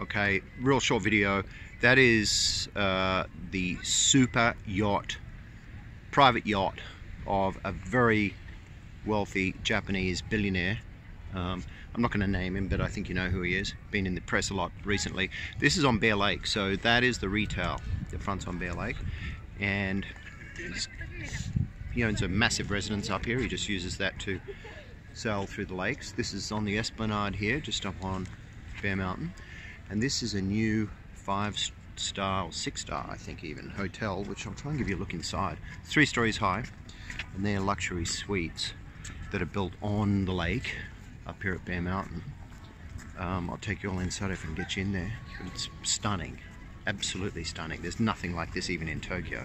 Okay, real short video. That is uh, the super yacht, private yacht of a very wealthy Japanese billionaire. Um, I'm not going to name him, but I think you know who he is. Been in the press a lot recently. This is on Bear Lake, so that is the retail. The front's on Bear Lake, and he owns a massive residence up here. He just uses that to sail through the lakes. This is on the Esplanade here, just up on Bear Mountain, and this is a new five star or six star, I think even, hotel, which I'll try and give you a look inside. Three stories high, and they're luxury suites that are built on the lake up here at Bear Mountain. Um, I'll take you all inside if I can get you in there. It's stunning, absolutely stunning. There's nothing like this even in Tokyo.